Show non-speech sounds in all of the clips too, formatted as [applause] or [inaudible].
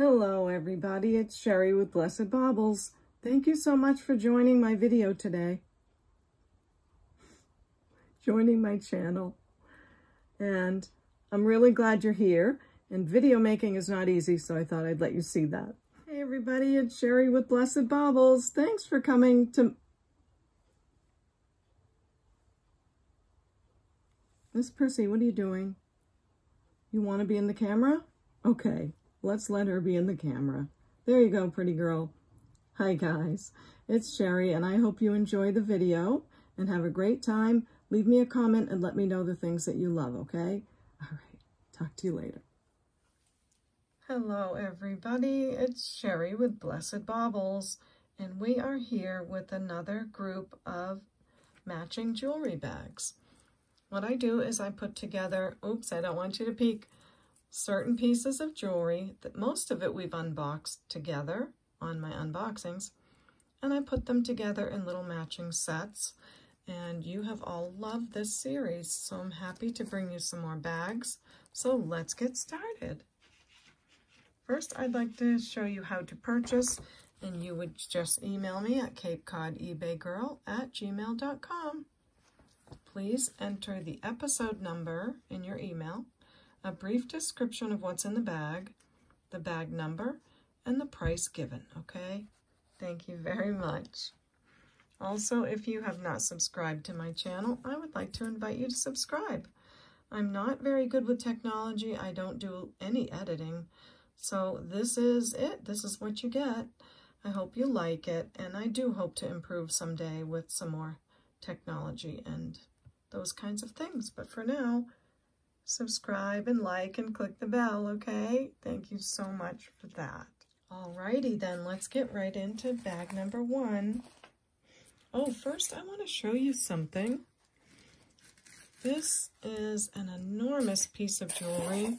Hello everybody, it's Sherry with Blessed Baubles. Thank you so much for joining my video today. Joining my channel. And I'm really glad you're here. And video making is not easy, so I thought I'd let you see that. Hey everybody, it's Sherry with Blessed Baubles. Thanks for coming to... Miss Percy, what are you doing? You want to be in the camera? Okay. Let's let her be in the camera. There you go, pretty girl. Hi, guys. It's Sherry, and I hope you enjoy the video and have a great time. Leave me a comment and let me know the things that you love, okay? All right. Talk to you later. Hello, everybody. It's Sherry with Blessed Baubles, and we are here with another group of matching jewelry bags. What I do is I put together, oops, I don't want you to peek, certain pieces of jewelry that most of it we've unboxed together on my unboxings and I put them together in little matching sets. And you have all loved this series so I'm happy to bring you some more bags. So let's get started. First I'd like to show you how to purchase and you would just email me at Cape Cod eBay Girl at gmail.com please enter the episode number in your email a brief description of what's in the bag, the bag number, and the price given, okay? Thank you very much. Also, if you have not subscribed to my channel, I would like to invite you to subscribe. I'm not very good with technology. I don't do any editing. So this is it. This is what you get. I hope you like it, and I do hope to improve someday with some more technology and those kinds of things. But for now, subscribe and like and click the bell, okay? Thank you so much for that. Alrighty then, let's get right into bag number one. Oh, first I want to show you something. This is an enormous piece of jewelry.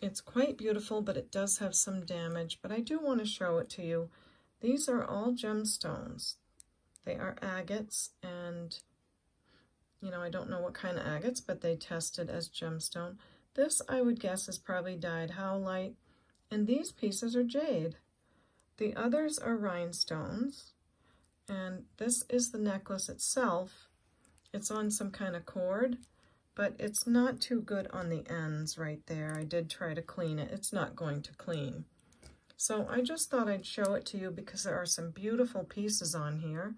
It's quite beautiful, but it does have some damage, but I do want to show it to you. These are all gemstones. They are agates, and you know, I don't know what kind of agates, but they tested as gemstone. This, I would guess, is probably dyed howlite, and these pieces are jade. The others are rhinestones, and this is the necklace itself. It's on some kind of cord, but it's not too good on the ends right there. I did try to clean it. It's not going to clean. So I just thought I'd show it to you because there are some beautiful pieces on here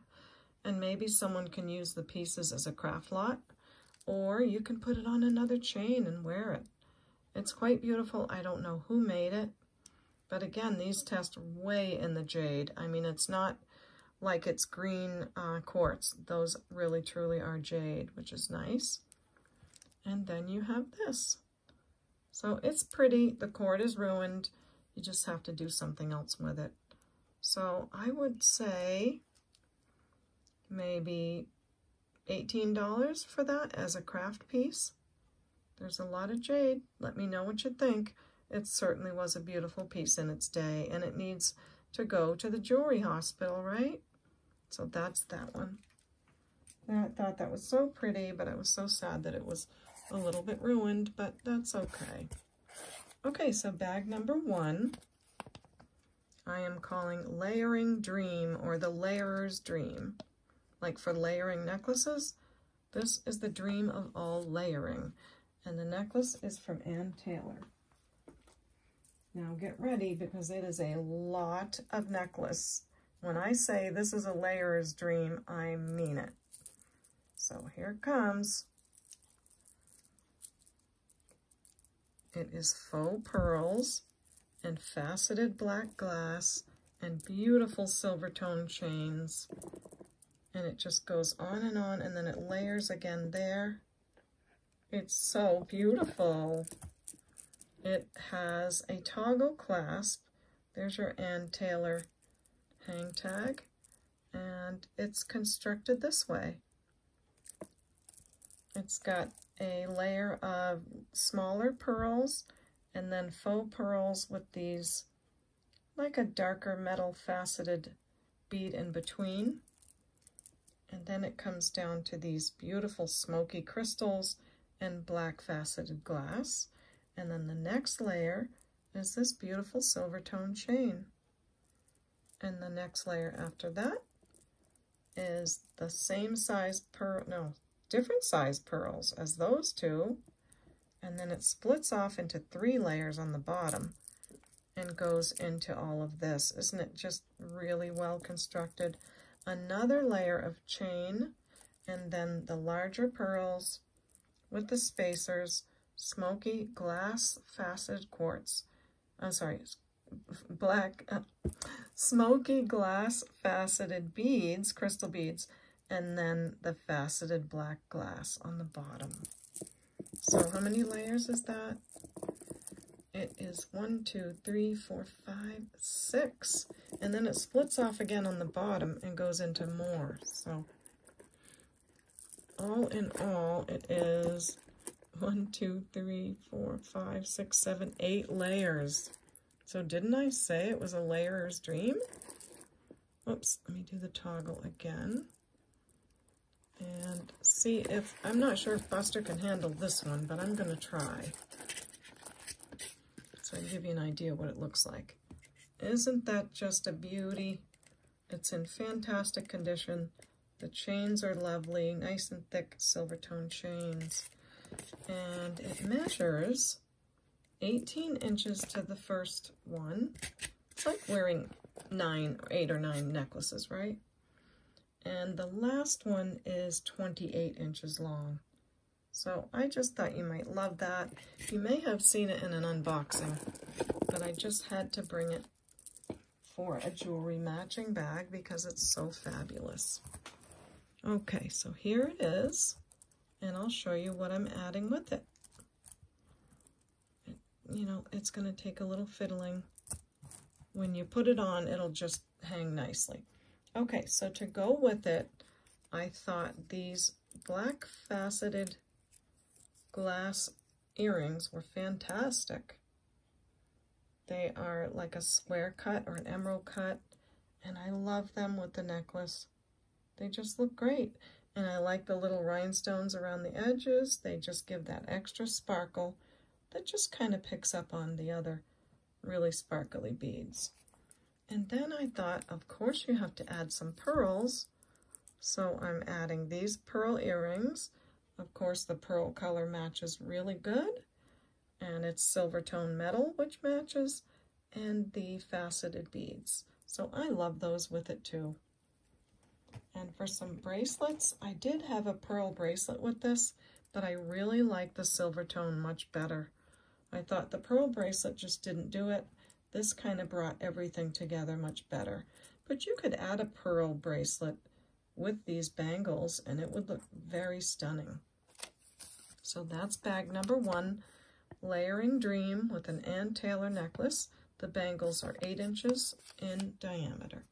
and maybe someone can use the pieces as a craft lot, or you can put it on another chain and wear it. It's quite beautiful. I don't know who made it, but again, these test way in the jade. I mean, it's not like it's green uh, quartz. Those really truly are jade, which is nice. And then you have this. So it's pretty. The cord is ruined. You just have to do something else with it. So I would say maybe $18 for that as a craft piece. There's a lot of jade. Let me know what you think. It certainly was a beautiful piece in its day, and it needs to go to the jewelry hospital, right? So that's that one. I thought that was so pretty, but I was so sad that it was a little bit ruined, but that's okay. Okay, so bag number one, I am calling Layering Dream, or the Layerer's Dream like for layering necklaces. This is the dream of all layering. And the necklace is from Ann Taylor. Now get ready because it is a lot of necklace. When I say this is a layer's dream, I mean it. So here it comes. It is faux pearls and faceted black glass and beautiful silver tone chains and it just goes on and on and then it layers again there. It's so beautiful. It has a toggle clasp. There's your Ann Taylor hang tag and it's constructed this way. It's got a layer of smaller pearls and then faux pearls with these like a darker metal faceted bead in between. And then it comes down to these beautiful smoky crystals and black faceted glass. And then the next layer is this beautiful silver tone chain. And the next layer after that is the same size pearl, no, different size pearls as those two. And then it splits off into three layers on the bottom and goes into all of this. Isn't it just really well constructed? Another layer of chain and then the larger pearls with the spacers, smoky glass faceted quartz. I'm sorry, black, uh, smoky glass faceted beads, crystal beads, and then the faceted black glass on the bottom. So how many layers is that? It is one, two, three, four, five, six. And then it splits off again on the bottom and goes into more. So all in all, it is one, two, three, four, five, six, seven, eight layers. So didn't I say it was a layer's dream? Oops, let me do the toggle again. And see if, I'm not sure if Buster can handle this one, but I'm going to try. So I give you an idea what it looks like. Isn't that just a beauty? It's in fantastic condition. The chains are lovely, nice and thick silver tone chains. And it measures 18 inches to the first one. It's like wearing nine or eight or nine necklaces, right? And the last one is 28 inches long. So I just thought you might love that. You may have seen it in an unboxing, but I just had to bring it for a jewelry matching bag because it's so fabulous. Okay, so here it is, and I'll show you what I'm adding with it you know, it's going to take a little fiddling. When you put it on, it'll just hang nicely. Okay, so to go with it, I thought these black faceted glass earrings were fantastic. They are like a square cut or an emerald cut, and I love them with the necklace. They just look great. And I like the little rhinestones around the edges. They just give that extra sparkle that just kind of picks up on the other really sparkly beads. And then I thought, of course you have to add some pearls. So I'm adding these pearl earrings. Of course, the pearl color matches really good. And it's silver tone metal, which matches, and the faceted beads. So I love those with it too. And for some bracelets, I did have a pearl bracelet with this, but I really like the silver tone much better. I thought the pearl bracelet just didn't do it. This kind of brought everything together much better. But you could add a pearl bracelet with these bangles and it would look very stunning. So that's bag number one, Layering Dream with an Ann Taylor necklace. The bangles are 8 inches in diameter.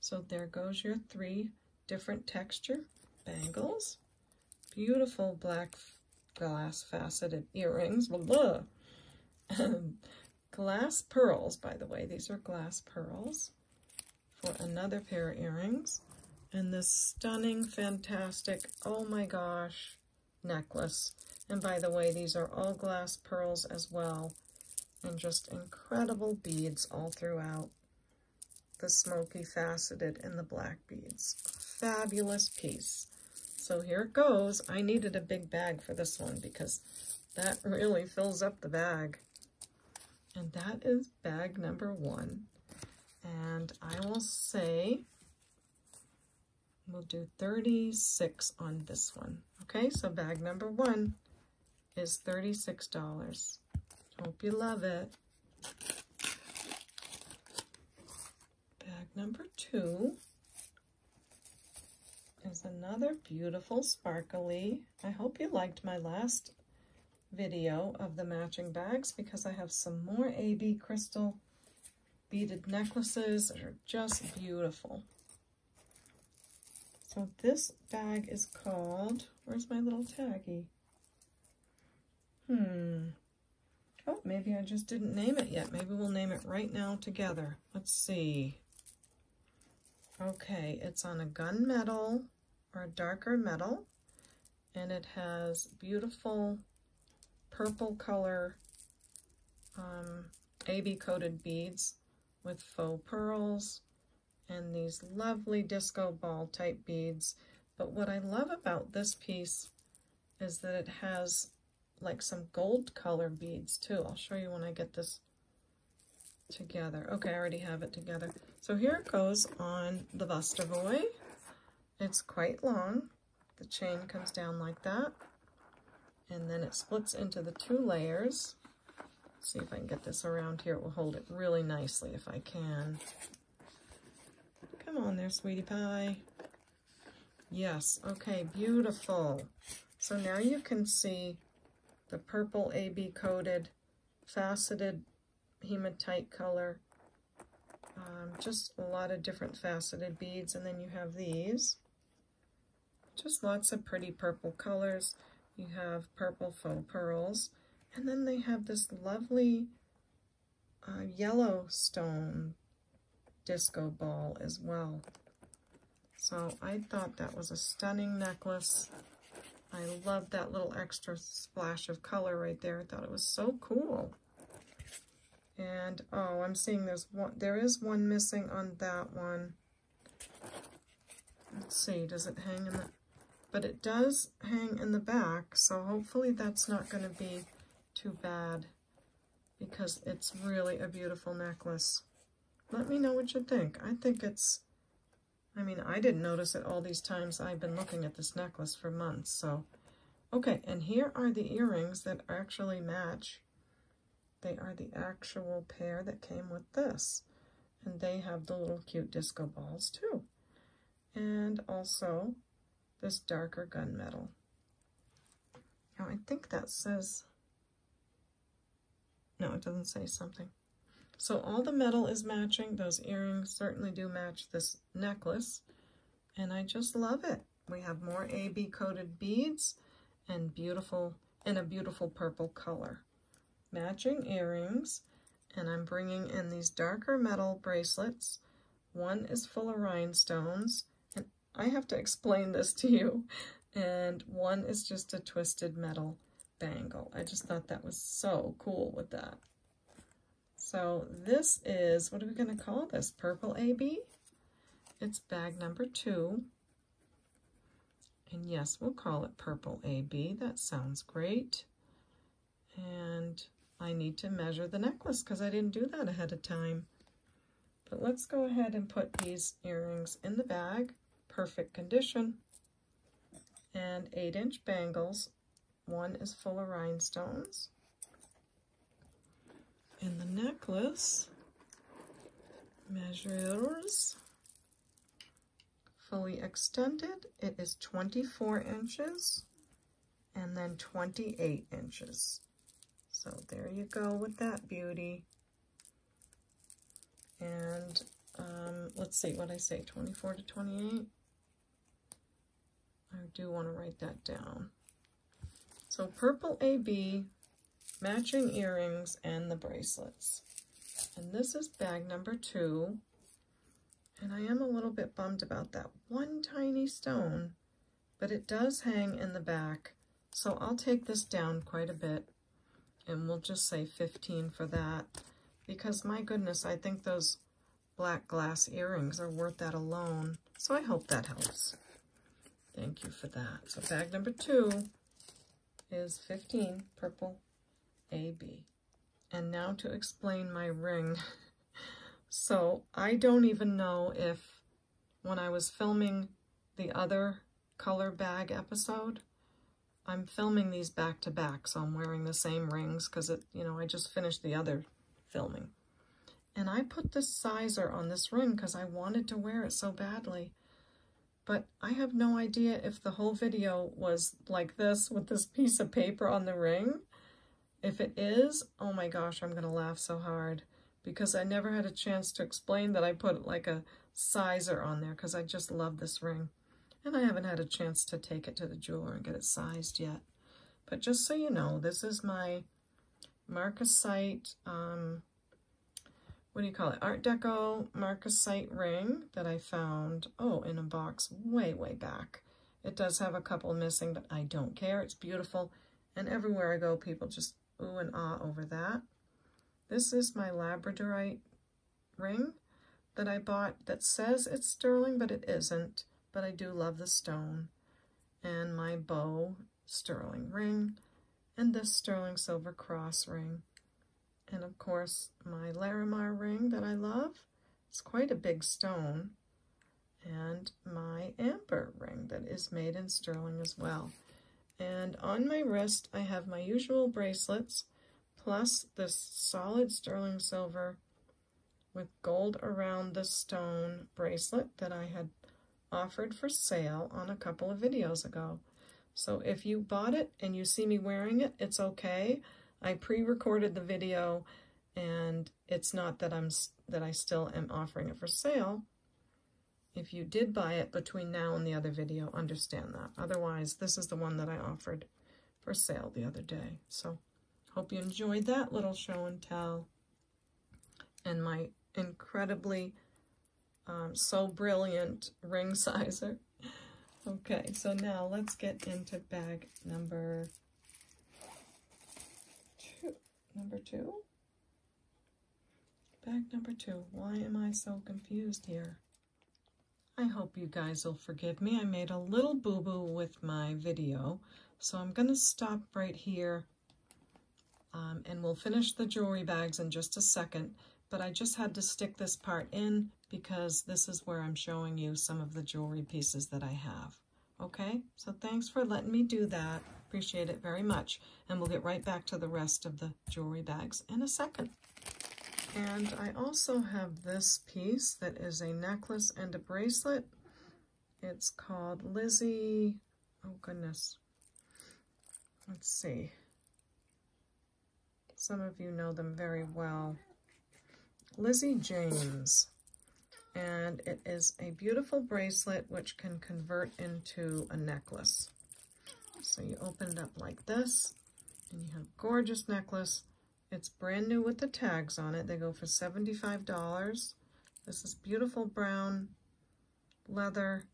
So there goes your three different texture bangles. Beautiful black glass faceted earrings. [laughs] Glass pearls, by the way. These are glass pearls for another pair of earrings. And this stunning, fantastic, oh my gosh, necklace. And by the way, these are all glass pearls as well. And just incredible beads all throughout. The smoky faceted and the black beads. Fabulous piece. So here it goes. I needed a big bag for this one because that [laughs] really fills up the bag. And that is bag number one. And I will say we'll do 36 on this one. Okay, so bag number one is $36. Hope you love it. Bag number two is another beautiful sparkly. I hope you liked my last video of the matching bags because I have some more AB crystal beaded necklaces that are just beautiful. So this bag is called, where's my little taggy? Hmm. Oh, maybe I just didn't name it yet. Maybe we'll name it right now together. Let's see. Okay, it's on a gunmetal or a darker metal, and it has beautiful purple color um, AB coated beads with faux pearls and these lovely disco ball type beads. But what I love about this piece is that it has like some gold color beads too. I'll show you when I get this together. Okay, I already have it together. So here it goes on the Voy. It's quite long. The chain comes down like that. And then it splits into the two layers. See if I can get this around here. It will hold it really nicely if I can. Come on there, sweetie pie. Yes, okay, beautiful. So now you can see the purple AB coated faceted hematite color. Um, just a lot of different faceted beads. And then you have these. Just lots of pretty purple colors. You have purple faux pearls. And then they have this lovely uh, yellow stone disco ball as well. So I thought that was a stunning necklace. I love that little extra splash of color right there. I thought it was so cool. And, oh, I'm seeing there's one, there is one missing on that one. Let's see, does it hang in the, but it does hang in the back, so hopefully that's not going to be too bad because it's really a beautiful necklace. Let me know what you think. I think it's, I mean, I didn't notice it all these times I've been looking at this necklace for months, so. Okay, and here are the earrings that actually match they are the actual pair that came with this. And they have the little cute disco balls too. And also this darker gunmetal. Now I think that says, no, it doesn't say something. So all the metal is matching. Those earrings certainly do match this necklace. And I just love it. We have more AB coated beads and beautiful, in a beautiful purple color matching earrings, and I'm bringing in these darker metal bracelets. One is full of rhinestones, and I have to explain this to you, and one is just a twisted metal bangle. I just thought that was so cool with that. So this is, what are we going to call this? Purple AB? It's bag number two. And yes, we'll call it Purple AB. That sounds great. And I need to measure the necklace because I didn't do that ahead of time. But let's go ahead and put these earrings in the bag, perfect condition, and 8-inch bangles. One is full of rhinestones. And the necklace measures fully extended. It is 24 inches and then 28 inches. So there you go with that beauty. And um, let's see what I say, 24 to 28. I do want to write that down. So purple AB, matching earrings, and the bracelets. And this is bag number two. And I am a little bit bummed about that one tiny stone, but it does hang in the back. So I'll take this down quite a bit and we'll just say 15 for that because my goodness, I think those black glass earrings are worth that alone. So I hope that helps. Thank you for that. So bag number two is 15 purple AB. And now to explain my ring. [laughs] so I don't even know if when I was filming the other color bag episode, I'm filming these back to back, so I'm wearing the same rings because it, you know, I just finished the other filming. And I put this sizer on this ring because I wanted to wear it so badly. But I have no idea if the whole video was like this with this piece of paper on the ring. If it is, oh my gosh, I'm going to laugh so hard because I never had a chance to explain that I put like a sizer on there because I just love this ring. And I haven't had a chance to take it to the jeweler and get it sized yet. But just so you know, this is my Marcasite, um, what do you call it? Art Deco Marcasite ring that I found, oh, in a box way, way back. It does have a couple missing, but I don't care. It's beautiful. And everywhere I go, people just ooh and ah over that. This is my labradorite ring that I bought that says it's sterling, but it isn't. But I do love the stone. And my bow sterling ring, and this sterling silver cross ring. And of course, my Larimar ring that I love. It's quite a big stone. And my amber ring that is made in sterling as well. And on my wrist, I have my usual bracelets, plus this solid sterling silver with gold around the stone bracelet that I had offered for sale on a couple of videos ago. So if you bought it and you see me wearing it, it's okay. I pre-recorded the video and it's not that I'm that I still am offering it for sale. If you did buy it between now and the other video, understand that. Otherwise, this is the one that I offered for sale the other day. So hope you enjoyed that little show and tell. And my incredibly um, so brilliant ring sizer. [laughs] Okay, so now let's get into bag number two. Number two? Bag number two. Why am I so confused here? I hope you guys will forgive me. I made a little boo-boo with my video, so I'm going to stop right here um, and we'll finish the jewelry bags in just a second, but I just had to stick this part in because this is where I'm showing you some of the jewelry pieces that I have. Okay, so thanks for letting me do that. Appreciate it very much. And we'll get right back to the rest of the jewelry bags in a second. And I also have this piece that is a necklace and a bracelet. It's called Lizzy, oh goodness, let's see. Some of you know them very well. Lizzy James. And it is a beautiful bracelet which can convert into a necklace. So you open it up like this, and you have a gorgeous necklace it's brand new with the tags on it. They go for $75. This is beautiful brown leather,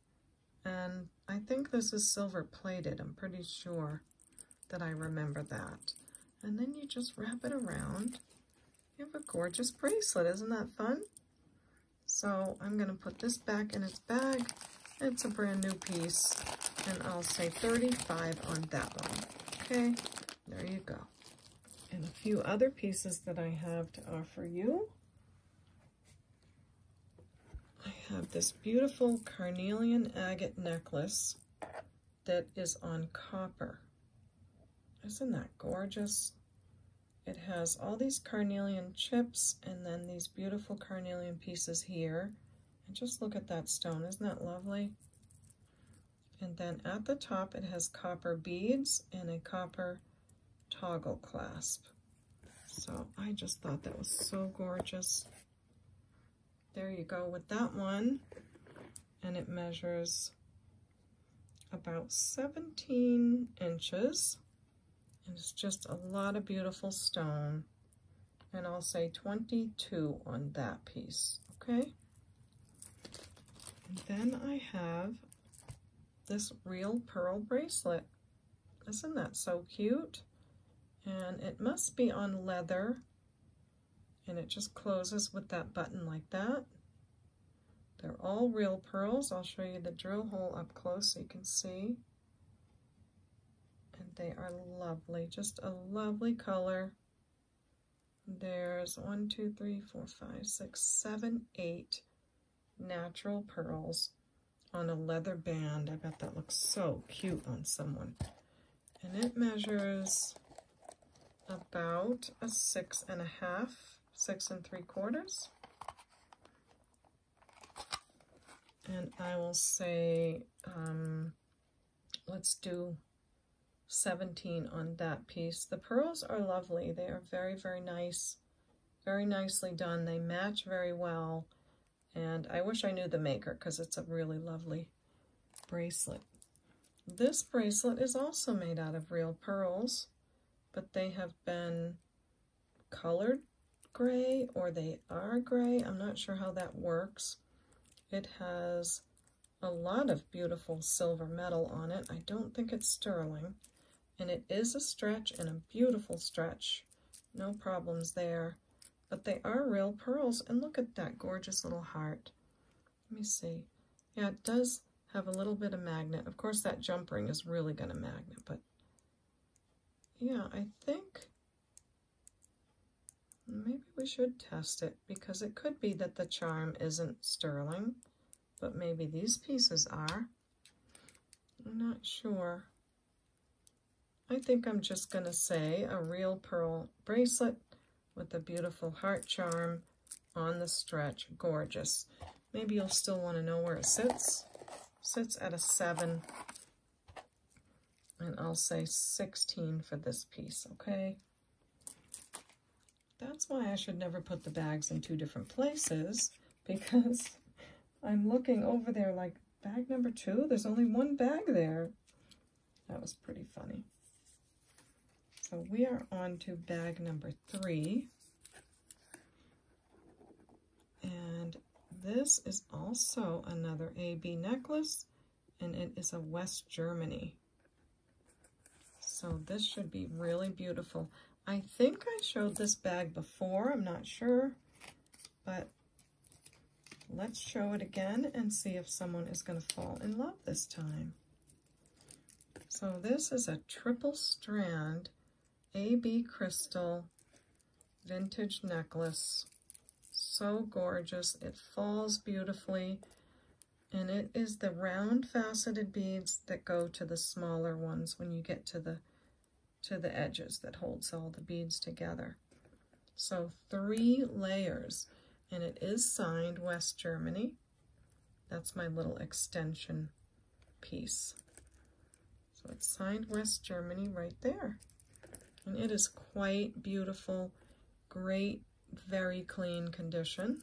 and I think this is silver plated. I'm pretty sure that I remember that. And then you just wrap it around. You have a gorgeous bracelet. Isn't that fun? So I'm going to put this back in its bag. It's a brand new piece, and I'll say 35 on that one. Okay, there you go and a few other pieces that I have to offer you. I have this beautiful carnelian agate necklace that is on copper. Isn't that gorgeous? It has all these carnelian chips and then these beautiful carnelian pieces here. And just look at that stone. Isn't that lovely? And then at the top, it has copper beads and a copper toggle clasp. So I just thought that was so gorgeous. There you go with that one. And it measures about 17 inches. And it's just a lot of beautiful stone. And I'll say 22 on that piece, okay? And then I have this real pearl bracelet. Isn't that so cute? And it must be on leather and it just closes with that button like that. They're all real pearls. I'll show you the drill hole up close so you can see. And they are lovely, just a lovely color. There's one, two, three, four, five, six, seven, eight natural pearls on a leather band. I bet that looks so cute on someone. And it measures about a six and a half, six and three quarters. And I will say, um, let's do 17 on that piece. The pearls are lovely. They are very, very nice, very nicely done. They match very well. And I wish I knew the maker because it's a really lovely bracelet. This bracelet is also made out of real pearls but they have been colored gray or they are gray. I'm not sure how that works. It has a lot of beautiful silver metal on it. I don't think it's sterling. And it is a stretch and a beautiful stretch. No problems there. but they are real pearls. And look at that gorgeous little heart. Let me see. Yeah, it does have a little bit of magnet. Of course, that jump ring is really going to magnet, but yeah, I think maybe we should test it because it could be that the charm isn't sterling, but maybe these pieces are. I'm not sure. I think I'm just going to say a real pearl bracelet with a beautiful heart charm on the stretch. Gorgeous. Maybe you'll still want to know where it sits. Sits at a 7. And I'll say 16 for this piece, okay? That's why I should never put the bags in two different places [laughs] because I'm looking over there like, bag number two? There's only one bag there. That was pretty funny. So we are on to bag number three. And this is also another AB necklace, and it is a West Germany. So this should be really beautiful. I think I showed this bag before, I'm not sure, but let's show it again and see if someone is going to fall in love this time. So this is a triple strand AB crystal vintage necklace. So gorgeous. It falls beautifully. And it is the round faceted beads that go to the smaller ones when you get to the to the edges that holds all the beads together. So three layers, and it is signed West Germany. That's my little extension piece. So it's signed West Germany right there. And it is quite beautiful, great, very clean condition.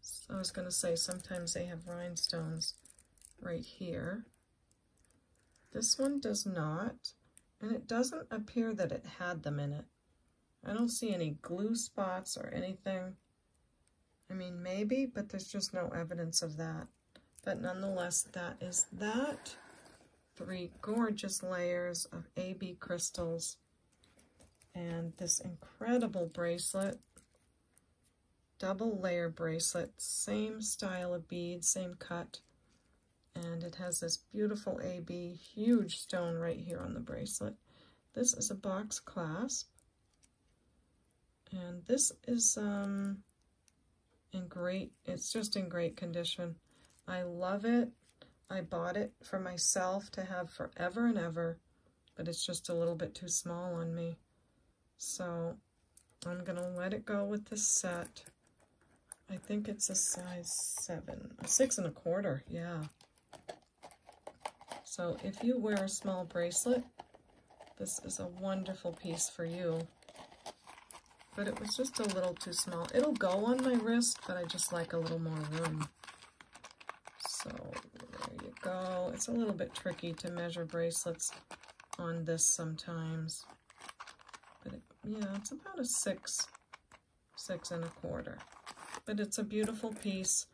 So I was going to say sometimes they have rhinestones right here. This one does not. And it doesn't appear that it had them in it. I don't see any glue spots or anything. I mean, maybe, but there's just no evidence of that. But nonetheless, that is that. Three gorgeous layers of AB crystals. And this incredible bracelet. Double layer bracelet. Same style of bead, same cut and it has this beautiful AB huge stone right here on the bracelet. This is a box clasp, and this is um, in great, it's just in great condition. I love it. I bought it for myself to have forever and ever, but it's just a little bit too small on me. So I'm going to let it go with this set. I think it's a size 7, 6 and a quarter, yeah. So if you wear a small bracelet, this is a wonderful piece for you. But it was just a little too small. It'll go on my wrist, but I just like a little more room. So there you go. It's a little bit tricky to measure bracelets on this sometimes. But it, yeah, it's about a six, six and a quarter. But it's a beautiful piece,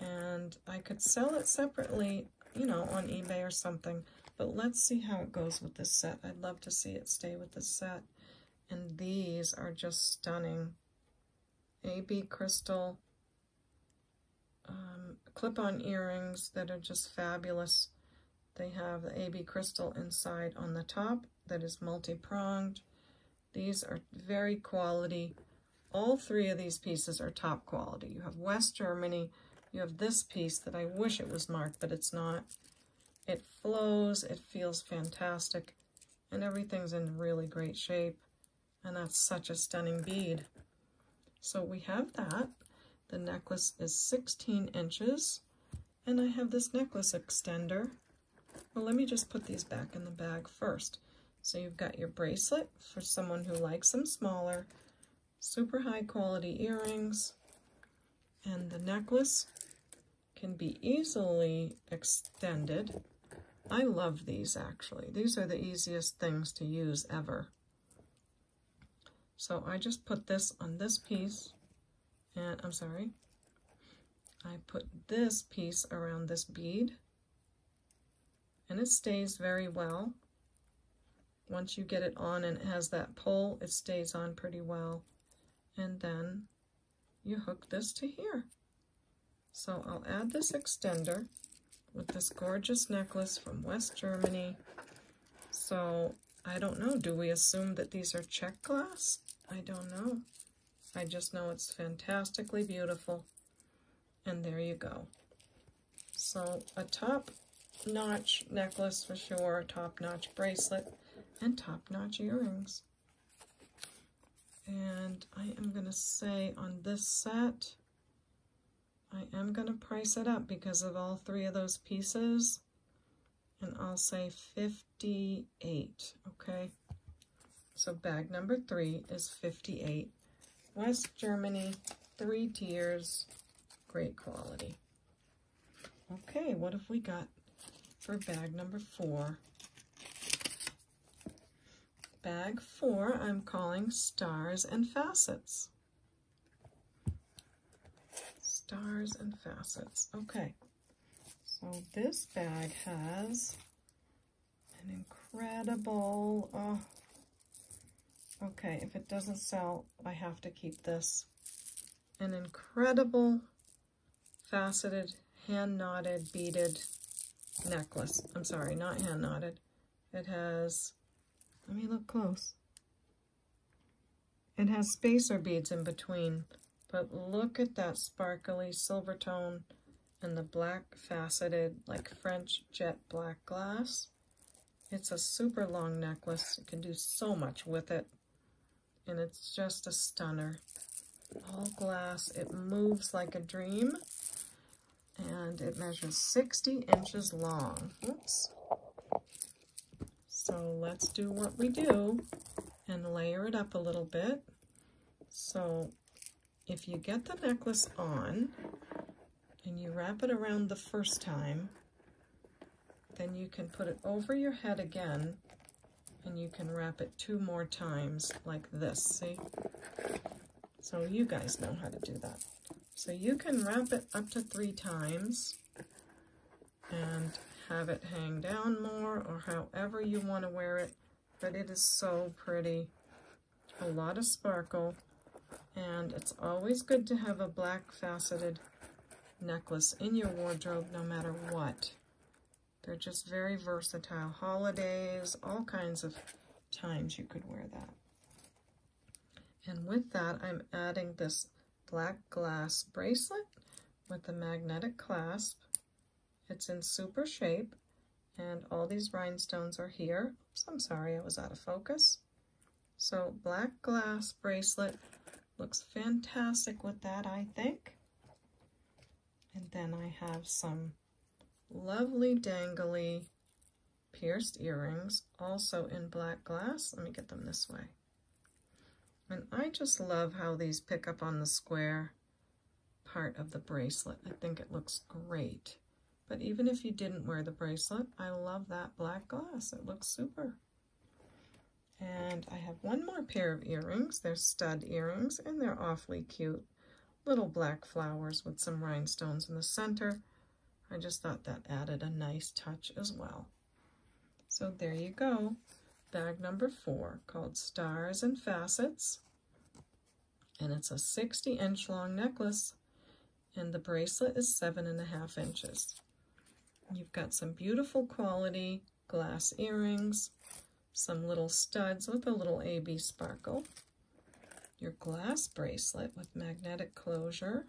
and I could sell it separately you know, on eBay or something. But let's see how it goes with this set. I'd love to see it stay with the set. And these are just stunning. AB crystal um, clip-on earrings that are just fabulous. They have the AB crystal inside on the top that is multi-pronged. These are very quality. All three of these pieces are top quality. You have West Germany, you have this piece that I wish it was marked, but it's not. It flows, it feels fantastic, and everything's in really great shape. And that's such a stunning bead. So we have that. The necklace is 16 inches, and I have this necklace extender. Well, let me just put these back in the bag first. So you've got your bracelet for someone who likes them smaller, super high quality earrings, and the necklace can be easily extended. I love these actually. These are the easiest things to use ever. So I just put this on this piece, and I'm sorry, I put this piece around this bead, and it stays very well. Once you get it on and it has that pull, it stays on pretty well. and then you hook this to here. So I'll add this extender with this gorgeous necklace from West Germany. So I don't know, do we assume that these are Czech glass? I don't know. I just know it's fantastically beautiful. And there you go. So a top-notch necklace for sure, top-notch bracelet, and top-notch earrings. And I am going to say on this set, I am going to price it up because of all three of those pieces. And I'll say 58, okay? So bag number three is 58. West Germany, three tiers, great quality. Okay, what have we got for bag number four? Bag four, I'm calling Stars and Facets. Stars and Facets. Okay, so this bag has an incredible, oh, okay, if it doesn't sell, I have to keep this. An incredible faceted, hand-knotted, beaded necklace. I'm sorry, not hand-knotted. It has let me look close. It has spacer beads in between, but look at that sparkly silver tone and the black faceted, like French jet black glass. It's a super long necklace. You can do so much with it. And it's just a stunner. All glass. It moves like a dream. And it measures 60 inches long. Oops. So let's do what we do and layer it up a little bit. So if you get the necklace on and you wrap it around the first time, then you can put it over your head again and you can wrap it two more times like this, see? So you guys know how to do that. So you can wrap it up to three times and have it hang down more or however you want to wear it, but it is so pretty. A lot of sparkle, and it's always good to have a black faceted necklace in your wardrobe no matter what. They're just very versatile. Holidays, all kinds of times you could wear that. And with that, I'm adding this black glass bracelet with the magnetic clasp it's in super shape, and all these rhinestones are here. Oops, I'm sorry, I was out of focus. So black glass bracelet looks fantastic with that, I think. And then I have some lovely dangly pierced earrings, also in black glass. Let me get them this way. And I just love how these pick up on the square part of the bracelet. I think it looks great. But even if you didn't wear the bracelet, I love that black glass. It looks super. And I have one more pair of earrings. They're stud earrings, and they're awfully cute. Little black flowers with some rhinestones in the center. I just thought that added a nice touch as well. So there you go. Bag number four, called Stars and Facets. And it's a 60 inch long necklace. And the bracelet is seven and a half inches. You've got some beautiful quality glass earrings, some little studs with a little AB sparkle, your glass bracelet with magnetic closure,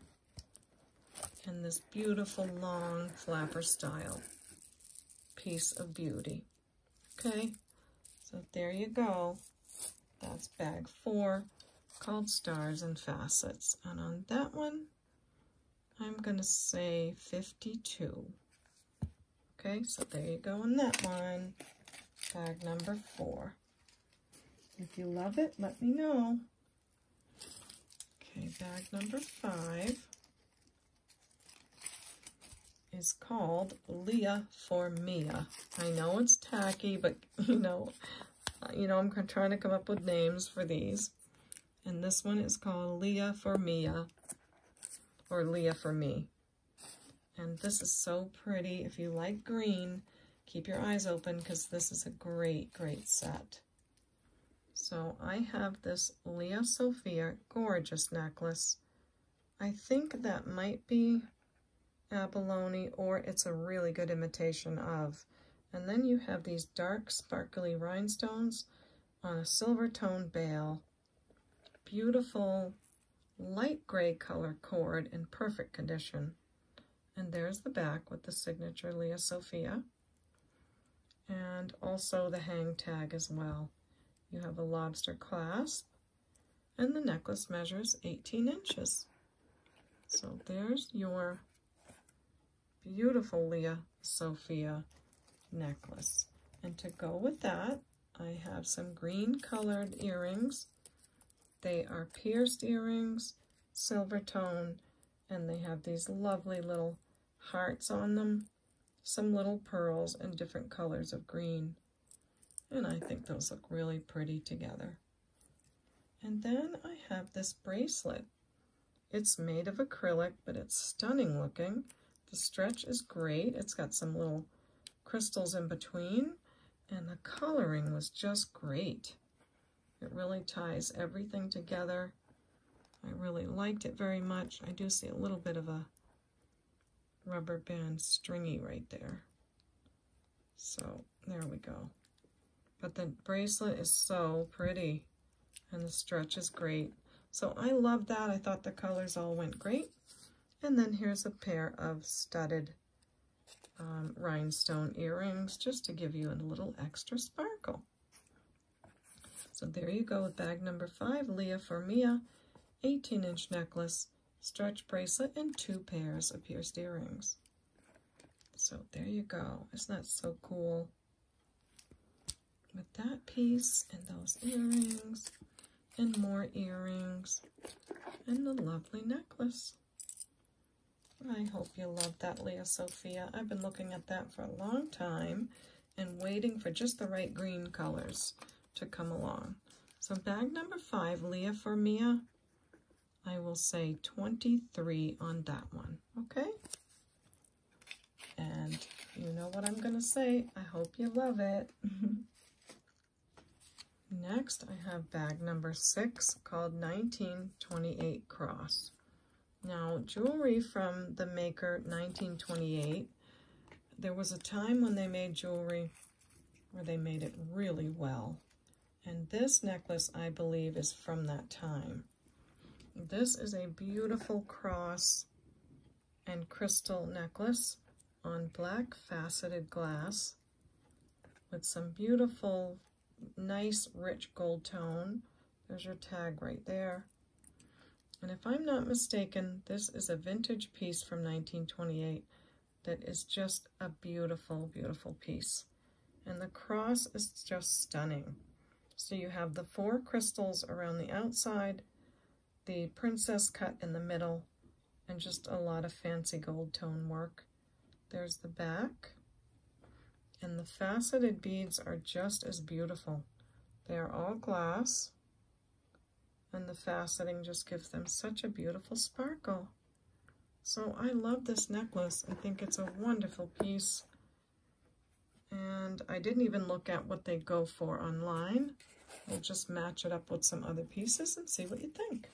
and this beautiful long flapper style piece of beauty. Okay, so there you go. That's bag four called Stars and Facets. And on that one, I'm going to say 52. Okay, so there you go on that one. Bag number four. If you love it, let me know. Okay, bag number five is called Leah for Mia. I know it's tacky, but [laughs] you know, you know, I'm trying to come up with names for these. And this one is called Leah for Mia, or Leah for Me. And this is so pretty. If you like green, keep your eyes open because this is a great, great set. So I have this Lia Sophia gorgeous necklace. I think that might be abalone or it's a really good imitation of. And then you have these dark sparkly rhinestones on a silver tone bail. Beautiful light gray color cord in perfect condition. And there's the back with the signature Lia Sophia. And also the hang tag as well. You have a lobster clasp. And the necklace measures 18 inches. So there's your beautiful Lia Sophia necklace. And to go with that, I have some green colored earrings. They are pierced earrings, silver tone, and they have these lovely little hearts on them, some little pearls, and different colors of green. And I think those look really pretty together. And then I have this bracelet. It's made of acrylic, but it's stunning looking. The stretch is great. It's got some little crystals in between, and the coloring was just great. It really ties everything together. I really liked it very much. I do see a little bit of a rubber band stringy right there. So there we go. But the bracelet is so pretty and the stretch is great. So I love that. I thought the colors all went great. And then here's a pair of studded um, rhinestone earrings just to give you a little extra sparkle. So there you go with bag number five, Lia Sophia, 18 inch necklace, stretch bracelet, and two pairs of pierced earrings. So there you go. Isn't that so cool? With that piece and those earrings and more earrings and the lovely necklace. I hope you love that, Lia Sophia. I've been looking at that for a long time and waiting for just the right green colors to come along. So bag number five, Lia Sophia, I will say 23 on that one, okay? And you know what I'm going to say. I hope you love it. [laughs] Next, I have bag number six called 1928 Cross. Now, jewelry from the maker 1928, there was a time when they made jewelry where they made it really well. And this necklace, I believe, is from that time. This is a beautiful cross and crystal necklace on black faceted glass with some beautiful, nice, rich gold tone. There's your tag right there. And if I'm not mistaken, this is a vintage piece from 1928 that is just a beautiful, beautiful piece. And the cross is just stunning. So you have the four crystals around the outside, the princess cut in the middle, and just a lot of fancy gold tone work. There's the back. And the faceted beads are just as beautiful. They are all glass and the faceting just gives them such a beautiful sparkle. So I love this necklace. I think it's a wonderful piece. And I didn't even look at what they go for online. We'll just match it up with some other pieces and see what you think.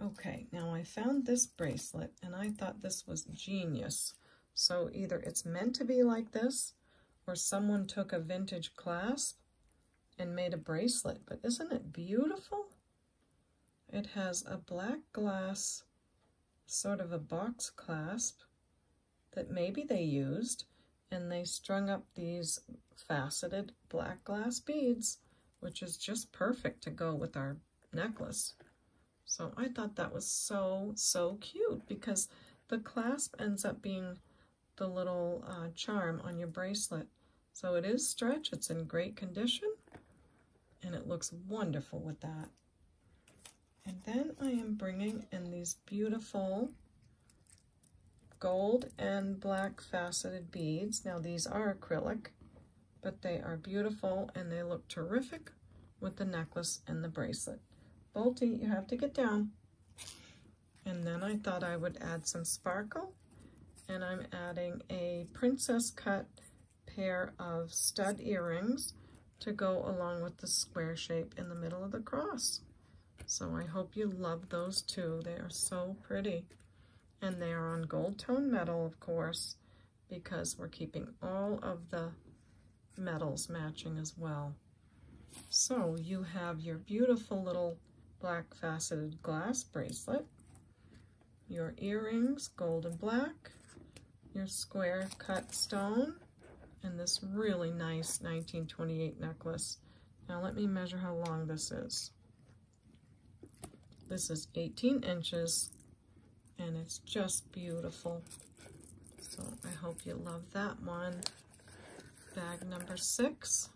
Okay, now I found this bracelet and I thought this was genius. So either it's meant to be like this or someone took a vintage clasp and made a bracelet, but isn't it beautiful? It has a black glass, sort of a box clasp that maybe they used, and they strung up these faceted black glass beads, which is just perfect to go with our necklace. So I thought that was so, so cute because the clasp ends up being the little uh, charm on your bracelet. So it is stretch, it's in great condition, and it looks wonderful with that. And then I am bringing in these beautiful gold and black faceted beads. Now these are acrylic, but they are beautiful and they look terrific with the necklace and the bracelet. Bolty, you have to get down. And then I thought I would add some sparkle and I'm adding a princess cut pair of stud earrings to go along with the square shape in the middle of the cross. So I hope you love those too. They are so pretty. And they are on gold tone metal, of course, because we're keeping all of the metals matching as well. So you have your beautiful little black faceted glass bracelet, your earrings, gold and black, your square cut stone, and this really nice 1928 necklace. Now let me measure how long this is. This is 18 inches and it's just beautiful. So I hope you love that one. Bag number six,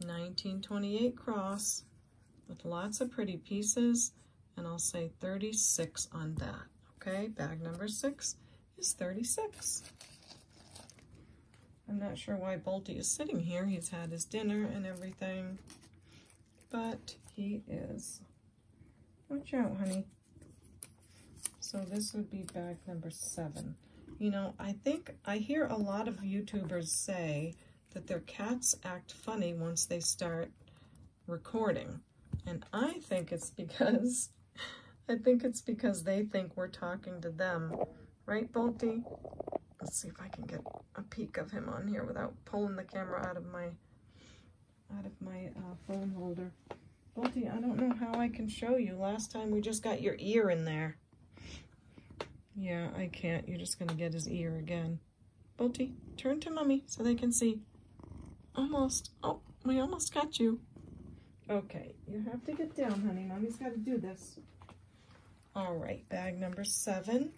1928 cross with lots of pretty pieces and I'll say 36 on that. Okay, bag number six is 36. I'm not sure why Bolty is sitting here. He's had his dinner and everything, but he is. Watch out, honey. So this would be bag number seven. You know, I think I hear a lot of YouTubers say that their cats act funny once they start recording. And I think it's because, [laughs] I think it's because they think we're talking to them. Right, Bolty? Let's see if I can get a peek of him on here without pulling the camera out of my out of my uh, phone holder. Bolty, I don't know how I can show you. Last time we just got your ear in there. Yeah, I can't. You're just going to get his ear again. Bolty, turn to Mommy so they can see. Almost. Oh, we almost got you. Okay, you have to get down, honey. Mommy's got to do this. All right, bag number seven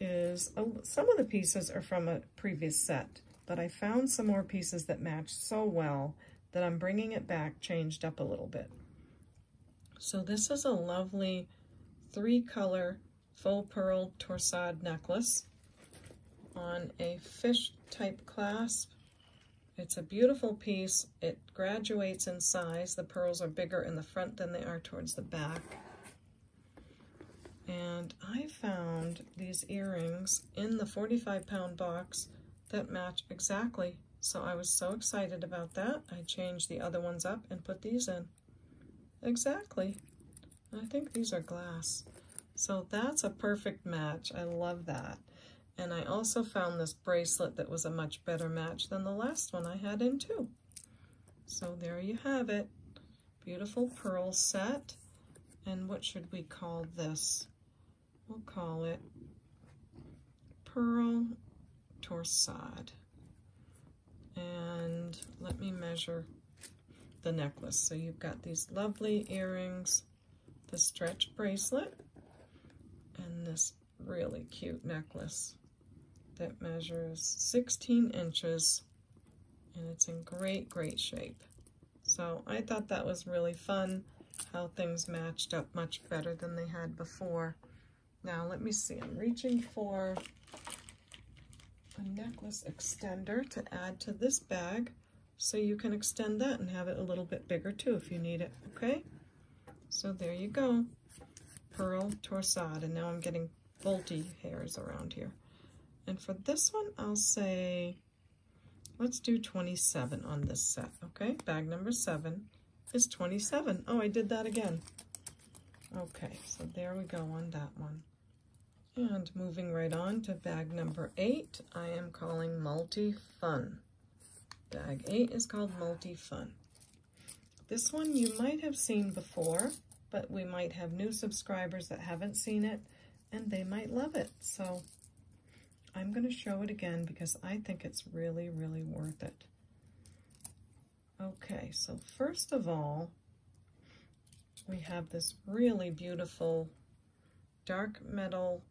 is, oh, some of the pieces are from a previous set, but I found some more pieces that match so well that I'm bringing it back changed up a little bit. So this is a lovely three color faux pearl torsade necklace on a fish type clasp. It's a beautiful piece. It graduates in size. The pearls are bigger in the front than they are towards the back. And I found these earrings in the 45 pound box that match exactly. So I was so excited about that. I changed the other ones up and put these in. Exactly. I think these are glass. So that's a perfect match. I love that. And I also found this bracelet that was a much better match than the last one I had in too. So there you have it. Beautiful pearl set. And what should we call this? We'll call it Pearl Torsade. And let me measure the necklace. So you've got these lovely earrings, the stretch bracelet, and this really cute necklace that measures 16 inches and it's in great, great shape. So I thought that was really fun, how things matched up much better than they had before. Now, let me see. I'm reaching for a necklace extender to add to this bag so you can extend that and have it a little bit bigger too if you need it, okay? So there you go. Pearl Torsade, and now I'm getting bolty hairs around here. And for this one, I'll say, let's do 27 on this set, okay? Bag number seven is 27. Oh, I did that again. Okay, so there we go on that one. And moving right on to bag number eight, I am calling Multi Fun. Bag eight is called Multi Fun. This one you might have seen before, but we might have new subscribers that haven't seen it, and they might love it. So I'm going to show it again because I think it's really, really worth it. Okay, so first of all, we have this really beautiful dark metal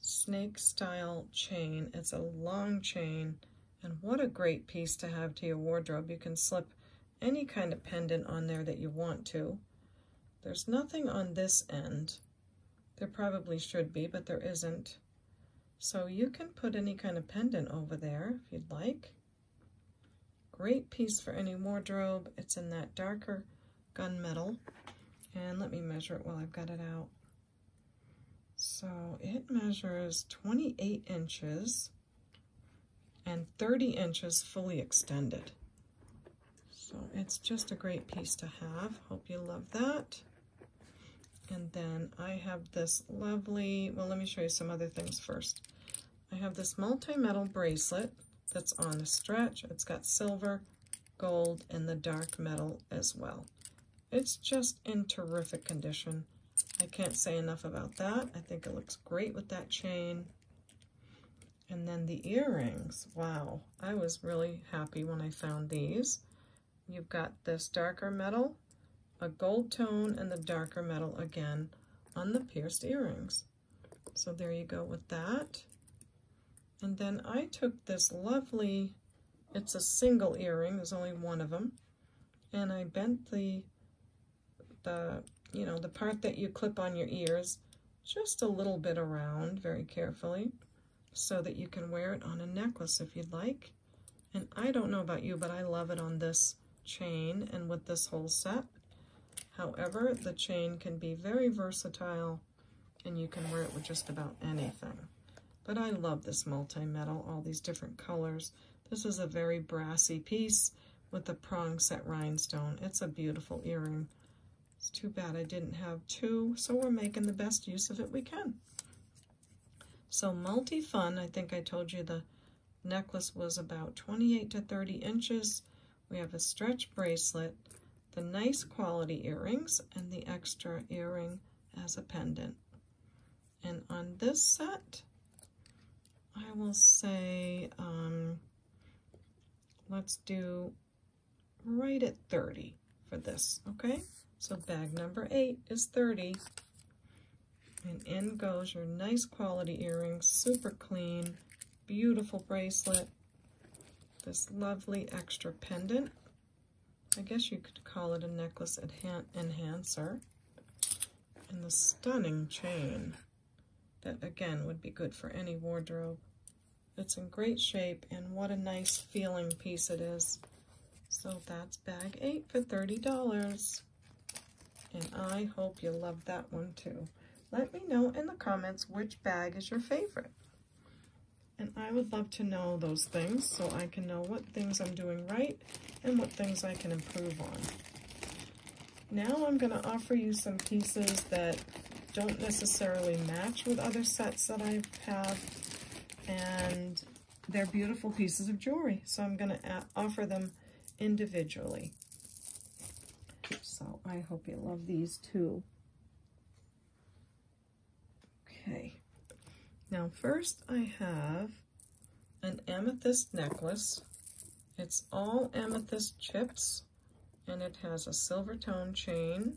snake style chain. It's a long chain and what a great piece to have to your wardrobe. You can slip any kind of pendant on there that you want to. There's nothing on this end. There probably should be, but there isn't. So you can put any kind of pendant over there if you'd like. Great piece for any wardrobe. It's in that darker gunmetal. And let me measure it while I've got it out. So it measures 28 inches and 30 inches fully extended. So it's just a great piece to have. Hope you love that. And then I have this lovely, well, let me show you some other things first. I have this multi-metal bracelet that's on a stretch. It's got silver, gold, and the dark metal as well. It's just in terrific condition. I can't say enough about that. I think it looks great with that chain. And then the earrings, wow, I was really happy when I found these. You've got this darker metal, a gold tone, and the darker metal again on the pierced earrings. So there you go with that. And then I took this lovely, it's a single earring, there's only one of them, and I bent the, the, you know, the part that you clip on your ears just a little bit around very carefully so that you can wear it on a necklace if you'd like. And I don't know about you, but I love it on this chain and with this whole set. However, the chain can be very versatile and you can wear it with just about anything. But I love this multi-metal, all these different colors. This is a very brassy piece with a prong set rhinestone. It's a beautiful earring. It's too bad I didn't have two, so we're making the best use of it we can. So multi-fun, I think I told you the necklace was about 28 to 30 inches. We have a stretch bracelet, the nice quality earrings, and the extra earring as a pendant. And on this set, I will say, um, let's do right at 30 for this, okay? So bag number eight is 30. And in goes your nice quality earrings, super clean, beautiful bracelet, this lovely extra pendant. I guess you could call it a necklace enhancer. And the stunning chain that, again, would be good for any wardrobe. It's in great shape, and what a nice feeling piece it is. So that's bag eight for $30. And I hope you love that one too. Let me know in the comments which bag is your favorite. And I would love to know those things so I can know what things I'm doing right and what things I can improve on. Now I'm going to offer you some pieces that don't necessarily match with other sets that I have. And they're beautiful pieces of jewelry. So I'm going to offer them individually. So I hope you love these too. Okay. Now first I have an amethyst necklace. It's all amethyst chips and it has a silver tone chain.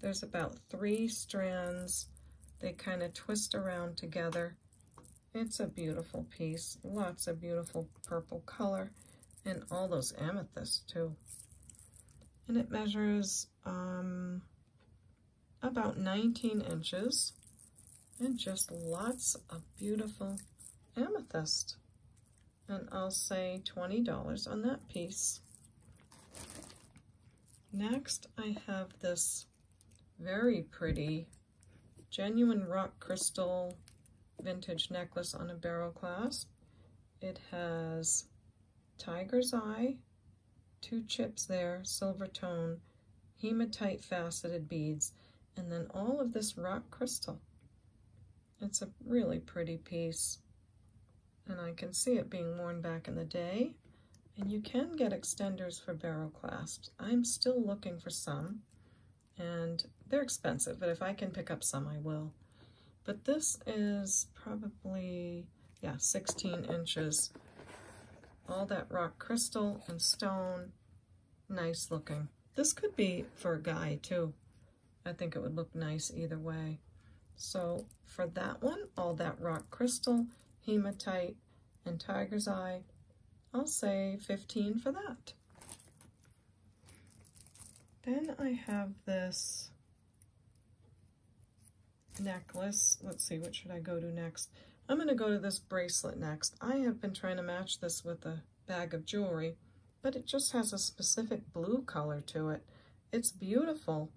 There's about three strands. They kind of twist around together. It's a beautiful piece. Lots of beautiful purple color and all those amethysts too. And it measures um, about 19 inches and just lots of beautiful amethyst. And I'll say $20 on that piece. Next, I have this very pretty genuine rock crystal vintage necklace on a barrel clasp. It has tiger's eye, two chips there, silver tone, hematite faceted beads, and then all of this rock crystal. It's a really pretty piece. And I can see it being worn back in the day. And you can get extenders for barrel clasps. I'm still looking for some. And they're expensive, but if I can pick up some, I will. But this is probably, yeah, 16 inches. All that rock crystal and stone. Nice looking. This could be for a guy, too. I think it would look nice either way. So for that one, all that rock crystal, hematite, and tiger's eye, I'll say 15 for that. Then I have this necklace. Let's see, what should I go to next? I'm going to go to this bracelet next. I have been trying to match this with a bag of jewelry, but it just has a specific blue color to it. It's beautiful.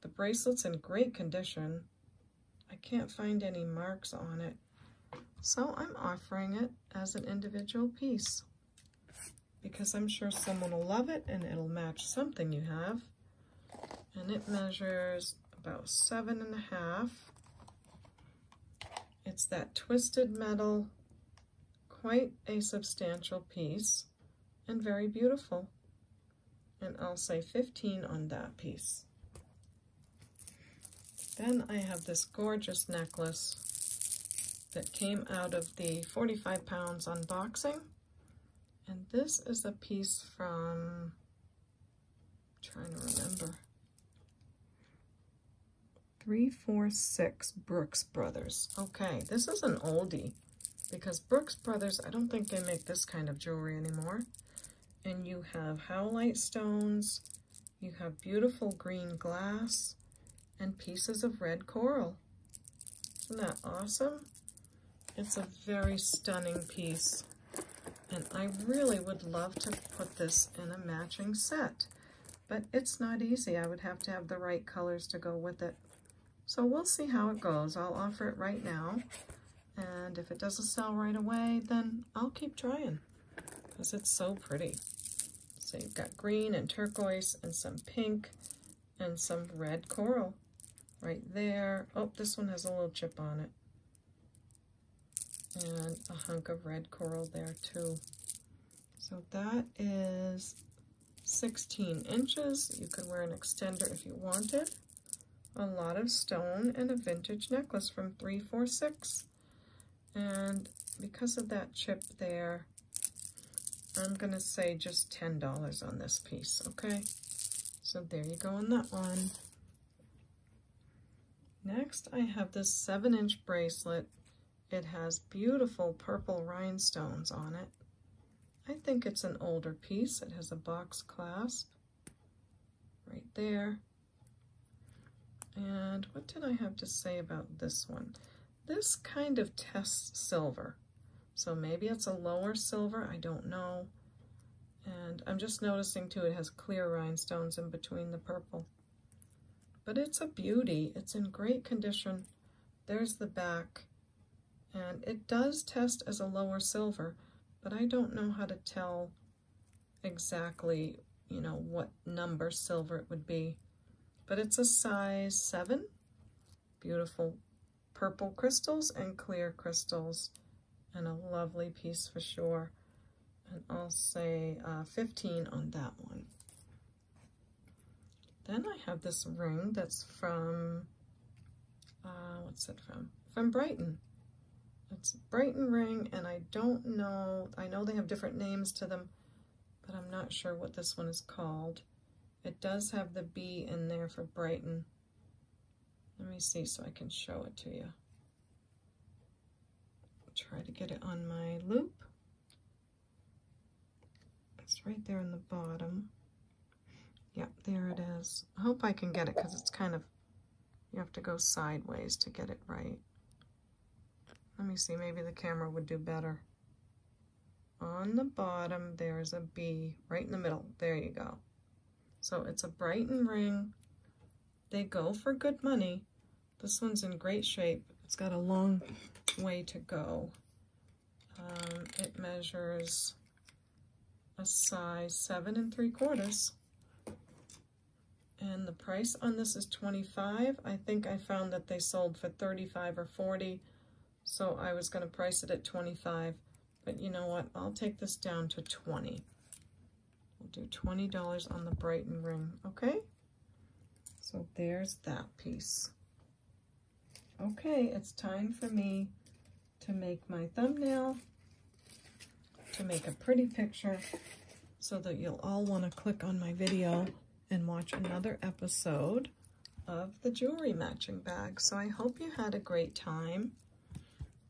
The bracelet's in great condition. I can't find any marks on it. So I'm offering it as an individual piece. because I'm sure someone will love it and it'll match something you have. And it measures about seven and a half. It's that twisted metal, quite a substantial piece and very beautiful. And I'll say 15 on that piece. Then I have this gorgeous necklace that came out of the 45 pounds unboxing. And this is a piece from, trying to remember, 346 Brooks Brothers. Okay, this is an oldie because Brooks Brothers, I don't think they make this kind of jewelry anymore. And you have howlite stones, you have beautiful green glass, and pieces of red coral. Isn't that awesome? It's a very stunning piece. And I really would love to put this in a matching set. But it's not easy. I would have to have the right colors to go with it. So we'll see how it goes. I'll offer it right now. And if it doesn't sell right away, then I'll keep trying because it's so pretty. So you've got green and turquoise and some pink and some red coral right there. Oh, this one has a little chip on it. And a hunk of red coral there too. So that is 16 inches. You could wear an extender if you wanted. A lot of stone and a vintage necklace from 346. And because of that chip there, I'm to say just $10 on this piece, okay? So there you go on that one. Next, I have this 7-inch bracelet. It has beautiful purple rhinestones on it. I think it's an older piece. It has a box clasp right there. And what did I have to say about this one? This kind of tests silver. So maybe it's a lower silver, I don't know. And I'm just noticing too, it has clear rhinestones in between the purple. But it's a beauty. It's in great condition. There's the back. And it does test as a lower silver, but I don't know how to tell exactly, you know, what number silver it would be. But it's a size 7. Beautiful purple crystals and clear crystals. And a lovely piece for sure. And I'll say uh, 15 on that one. Then I have this ring that's from, uh, what's it from? From Brighton. It's Brighton ring, and I don't know, I know they have different names to them, but I'm not sure what this one is called. It does have the B in there for Brighton. Let me see so I can show it to you. Try to get it on my loupe. It's right there in the bottom. Yep, there it is. I hope I can get it because it's kind of, you have to go sideways to get it right. Let me see, maybe the camera would do better. On the bottom, there's a B right in the middle. There you go. So it's a Brighton ring. They go for good money. This one's in great shape. It's got a long way to go. Um, it measures a size seven and three quarters. And the price on this is 25. I think I found that they sold for 35 or 40. So I was going to price it at 25. But you know what? I'll take this down to 20. We'll do $20 on the Brighton ring, okay? So there's that piece. Okay, it's time for me to make my thumbnail, to make a pretty picture so that you'll all want to click on my video and watch another episode of the jewelry matching bag. So I hope you had a great time.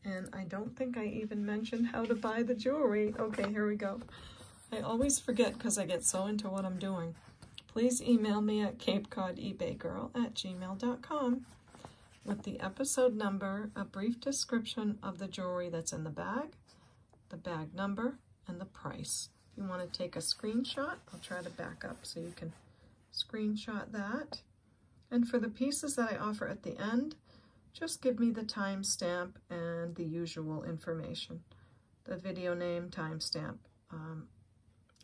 And I don't think I even mentioned how to buy the jewelry. Okay, here we go. I always forget because I get so into what I'm doing. Please email me at capecodebaygirl at gmail.com with the episode number, a brief description of the jewelry that's in the bag, the bag number, and the price. If you want to take a screenshot, I'll try to back up so you can screenshot that. And for the pieces that I offer at the end, just give me the timestamp and the usual information. The video name, timestamp, um,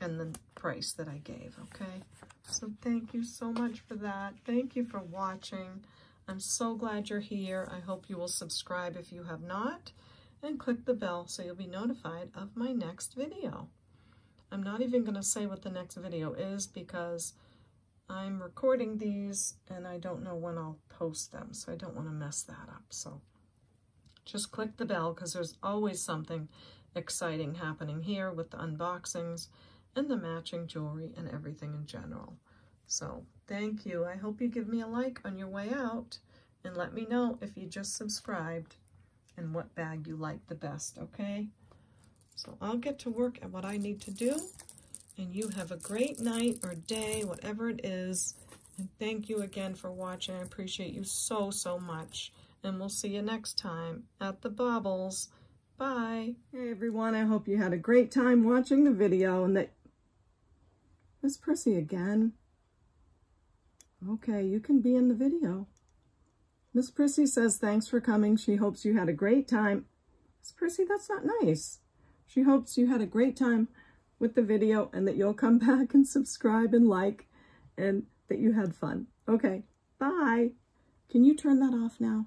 and the price that I gave, okay? So thank you so much for that. Thank you for watching. I'm so glad you're here. I hope you will subscribe if you have not and click the bell so you'll be notified of my next video. I'm not even going to say what the next video is because I'm recording these and I don't know when I'll post them, so I don't want to mess that up. So just click the bell because there's always something exciting happening here with the unboxings and the matching jewelry and everything in general. So thank you. I hope you give me a like on your way out and let me know if you just subscribed and what bag you like the best, okay? So I'll get to work at what I need to do and you have a great night or day, whatever it is. And thank you again for watching. I appreciate you so, so much. And we'll see you next time at the Baubles. Bye. Hey everyone, I hope you had a great time watching the video and that Miss Prissy again. Okay, you can be in the video. Miss Prissy says thanks for coming. She hopes you had a great time. Miss Prissy, that's not nice. She hopes you had a great time with the video and that you'll come [laughs] back and subscribe and like and that you had fun. Okay, bye. Can you turn that off now?